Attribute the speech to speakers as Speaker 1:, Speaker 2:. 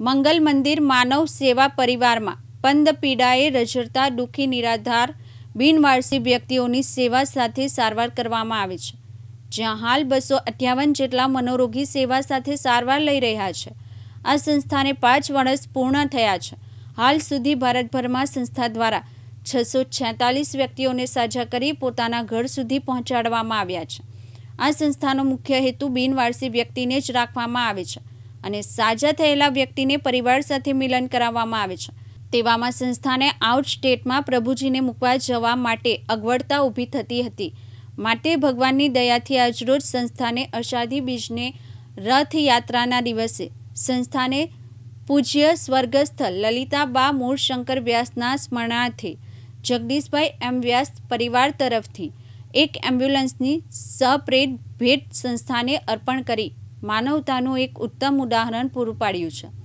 Speaker 1: મંગલ મંદિર માનવ સેવા પરિવારમાં પંદ પીડાએ રજરતા દુઃખી નિરાધાર, બિનવારસી વ્યક્તિઓની સેવા સાથે સારવાર કરવામાં આવે છે. જ્યાં હાલ બસો અઠ્યાવન જેટલા મનોરોગી સેવા સાથે સારવાર લઈ રહ્યા છે. આ સંસ્થાને પાંચ વર્ષ પૂર્ણ થયા છે. હાલ સુધી ભારતભરમાં સંસ્થા દ્વારા છસો છેતાલીસ વ્યક્તિઓને સાજા કરી પોતાના ઘર સુધી પહોંચાડવામાં આવ્યા છે. આ સંસ્થાનો મુખ્ય હેતુ બિનવારસી વ્યક્તિને જ રાખવામાં આવે છે. અને સાજા થયેલા વ્યક્તિને પરિવાર સાથે મિલન કરાવવામાં આવે છે. તેવામાં સંસ્થાને આઉટ સ્ટેટમાં પ્રભુજીને મૂકવા જવા માટે અગવડતા ઊભી થતી હતી. માટે ભગવાનની દયાથી આજરોજ સંસ્થાને અષાઢી બીજને રથયાત્રાના દિવસે સંસ્થાને પૂજ્ય સ્વર્ગસ્થ લલિતાબા મૂળશંકર વ્યાસના સ્મરણાર્થે જગદીશભાઈ એમ વ્યાસ પરિવાર તરફથી એક એમ્બ્યુલન્સની સપ્રેત ભેટ સંસ્થાને અર્પણ કરી માનવતાનું એક ઉત્તમ ઉદાહરણ પૂરું પાડ્યું છે.